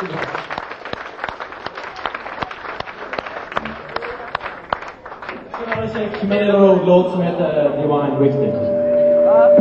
Så la oss se låt som heter Divine Wisdom. Uh,